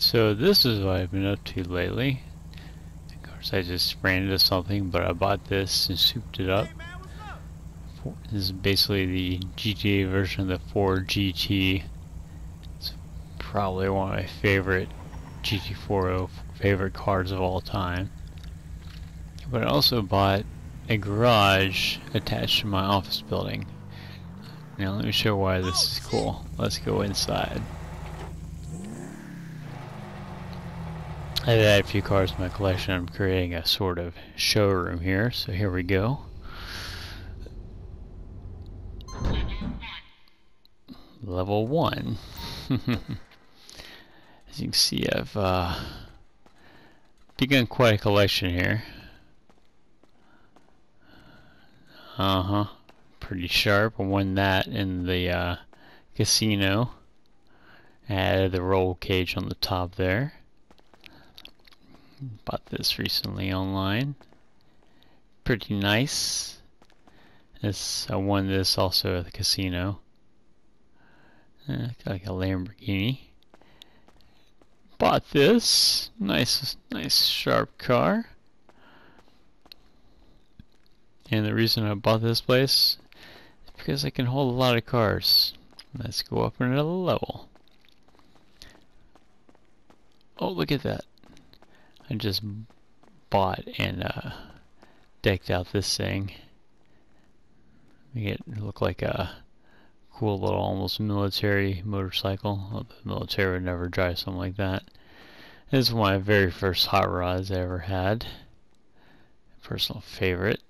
So this is what I've been up to lately. Of course I just ran into something, but I bought this and souped it up. This is basically the GTA version of the Ford GT. It's probably one of my favorite GT40 favorite cars of all time. But I also bought a garage attached to my office building. Now let me show why this is cool. Let's go inside. I've had a few cars in my collection. I'm creating a sort of showroom here, so here we go. Level 1. As you can see, I've uh, begun quite a collection here. Uh-huh. Pretty sharp. I won that in the uh, casino. Added the roll cage on the top there. Bought this recently online. Pretty nice. This I won this also at the casino. Uh, like a Lamborghini. Bought this. Nice, nice sharp car. And the reason I bought this place is because I can hold a lot of cars. Let's go up another level. Oh, look at that. I just bought and uh, decked out this thing. Make it look like a cool little almost military motorcycle. The military would never drive something like that. This is one of my very first hot rods I ever had. Personal favorite.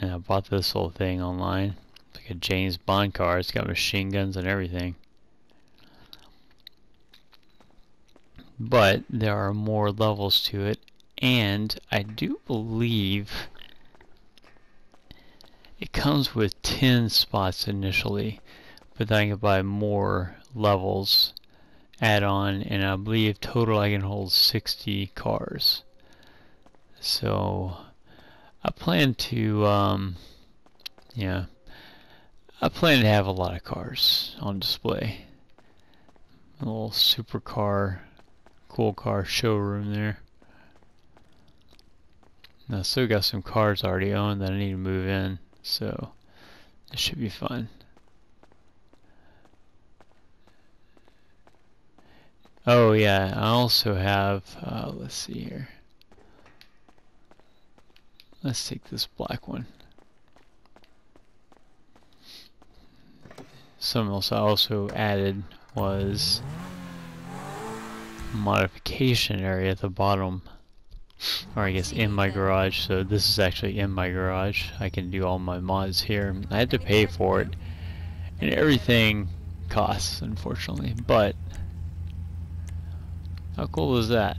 And I bought this whole thing online. It's like a James Bond car. It's got machine guns and everything. But there are more levels to it. And I do believe it comes with 10 spots initially. But then I can buy more levels add on and I believe total I can hold 60 cars. So I plan to, um, yeah, I plan to have a lot of cars on display. A little supercar, cool car showroom there. Now, I still got some cars already owned that I need to move in, so it should be fun. Oh yeah, I also have, uh, let's see here. Let's take this black one. Something else I also added was modification area at the bottom. Or I guess in my garage so this is actually in my garage. I can do all my mods here. I had to pay for it. And everything costs unfortunately but how cool is that